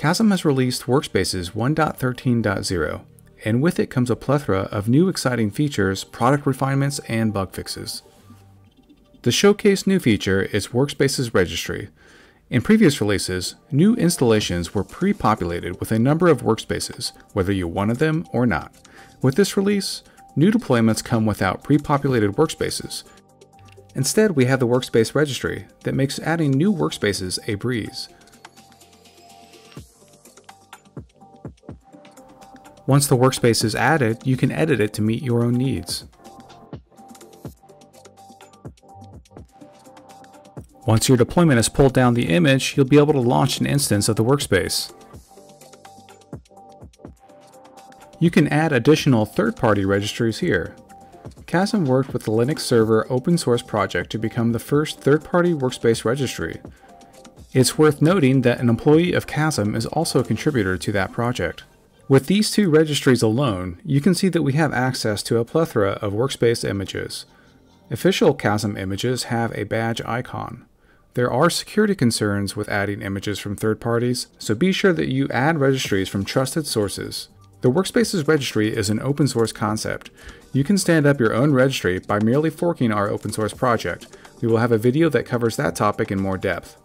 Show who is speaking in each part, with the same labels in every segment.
Speaker 1: Kasm has released Workspaces 1.13.0, and with it comes a plethora of new exciting features, product refinements, and bug fixes. The showcase new feature is Workspaces Registry. In previous releases, new installations were pre-populated with a number of workspaces, whether you wanted them or not. With this release, new deployments come without pre-populated workspaces. Instead, we have the Workspace Registry that makes adding new workspaces a breeze. Once the workspace is added, you can edit it to meet your own needs. Once your deployment has pulled down the image, you'll be able to launch an instance of the workspace. You can add additional third-party registries here. Kasm worked with the Linux Server open source project to become the first third-party workspace registry. It's worth noting that an employee of Kasm is also a contributor to that project. With these two registries alone, you can see that we have access to a plethora of workspace images. Official Kasm images have a badge icon. There are security concerns with adding images from third parties, so be sure that you add registries from trusted sources. The Workspaces registry is an open source concept. You can stand up your own registry by merely forking our open source project. We will have a video that covers that topic in more depth.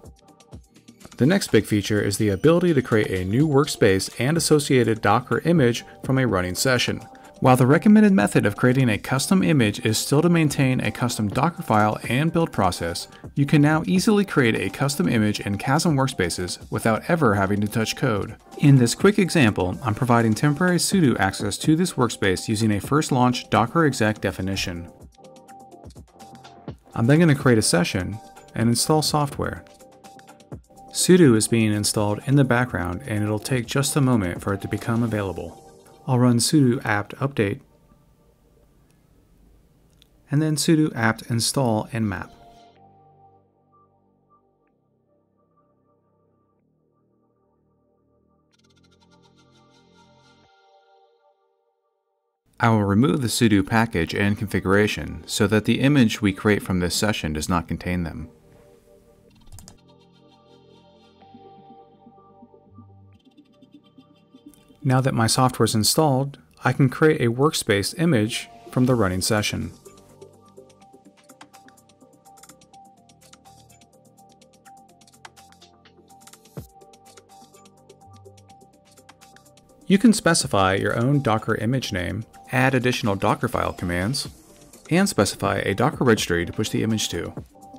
Speaker 1: The next big feature is the ability to create a new workspace and associated Docker image from a running session. While the recommended method of creating a custom image is still to maintain a custom Docker file and build process, you can now easily create a custom image in Kasm workspaces without ever having to touch code. In this quick example, I'm providing temporary sudo access to this workspace using a first launch docker exec definition. I'm then going to create a session and install software. Sudo is being installed in the background and it'll take just a moment for it to become available. I'll run sudo apt update and then sudo apt install nmap. I will remove the sudo package and configuration so that the image we create from this session does not contain them. Now that my software is installed, I can create a workspace image from the running session. You can specify your own Docker image name, add additional Dockerfile commands, and specify a Docker registry to push the image to.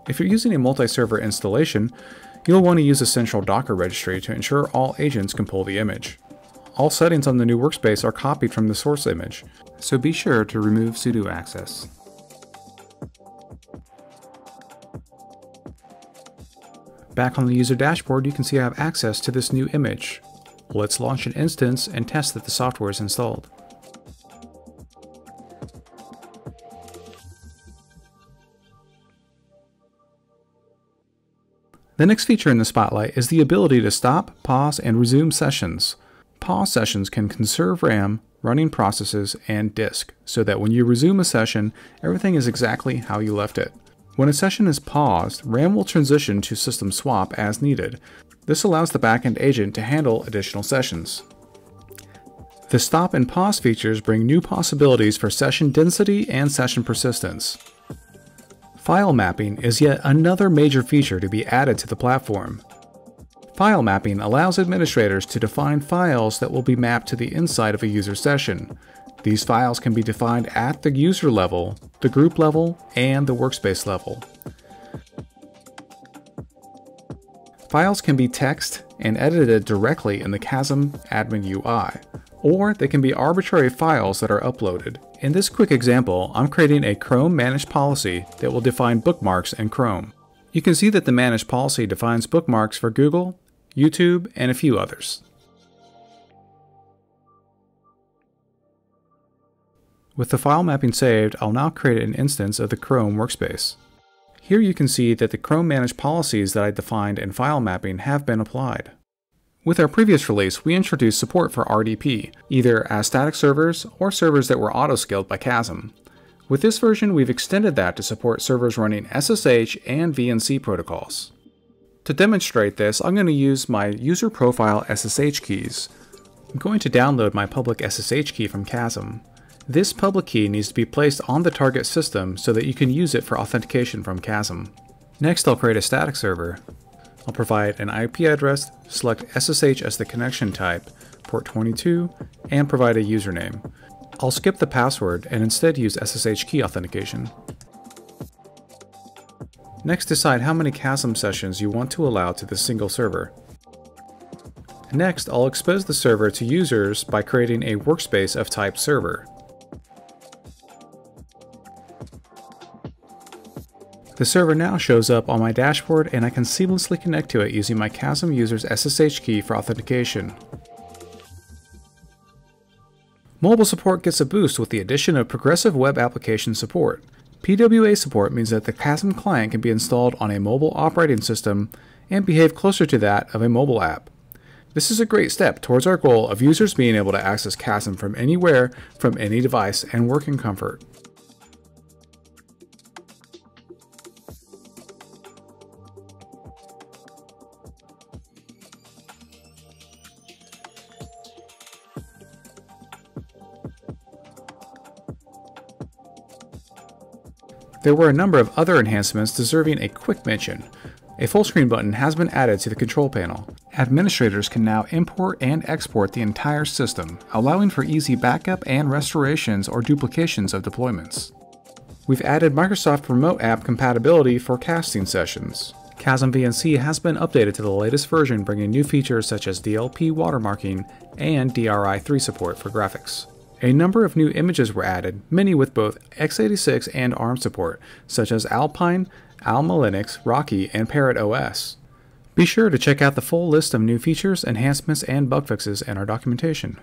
Speaker 1: If you're using a multi-server installation, you'll want to use a central Docker registry to ensure all agents can pull the image all settings on the new workspace are copied from the source image, so be sure to remove sudo access. Back on the user dashboard, you can see I have access to this new image. Let's launch an instance and test that the software is installed. The next feature in the Spotlight is the ability to stop, pause, and resume sessions. Pause sessions can conserve RAM, running processes, and disk, so that when you resume a session, everything is exactly how you left it. When a session is paused, RAM will transition to system swap as needed. This allows the backend agent to handle additional sessions. The stop and pause features bring new possibilities for session density and session persistence. File mapping is yet another major feature to be added to the platform. File mapping allows administrators to define files that will be mapped to the inside of a user session. These files can be defined at the user level, the group level, and the workspace level. Files can be text and edited directly in the Kasm admin UI, or they can be arbitrary files that are uploaded. In this quick example, I'm creating a Chrome managed policy that will define bookmarks in Chrome. You can see that the managed policy defines bookmarks for Google, YouTube, and a few others. With the file mapping saved, I'll now create an instance of the Chrome workspace. Here you can see that the Chrome managed policies that I defined in file mapping have been applied. With our previous release, we introduced support for RDP, either as static servers or servers that were auto-scaled by Kasm. With this version, we've extended that to support servers running SSH and VNC protocols. To demonstrate this, I'm going to use my user profile SSH keys. I'm going to download my public SSH key from Kasm. This public key needs to be placed on the target system so that you can use it for authentication from Kasm. Next, I'll create a static server. I'll provide an IP address, select SSH as the connection type, port 22, and provide a username. I'll skip the password and instead use SSH key authentication. Next, decide how many Kasm sessions you want to allow to this single server. Next, I'll expose the server to users by creating a workspace of type server. The server now shows up on my dashboard and I can seamlessly connect to it using my Kasm user's SSH key for authentication. Mobile support gets a boost with the addition of Progressive Web Application Support. PWA support means that the Kasm client can be installed on a mobile operating system and behave closer to that of a mobile app. This is a great step towards our goal of users being able to access Kasm from anywhere, from any device, and work in comfort. There were a number of other enhancements deserving a quick mention. A full screen button has been added to the control panel. Administrators can now import and export the entire system, allowing for easy backup and restorations or duplications of deployments. We've added Microsoft RemoteApp compatibility for casting sessions. Kasm VNC has been updated to the latest version, bringing new features such as DLP watermarking and DRI3 support for graphics. A number of new images were added, many with both x86 and ARM support, such as Alpine, Alma Linux, Rocky, and Parrot OS. Be sure to check out the full list of new features, enhancements, and bug fixes in our documentation.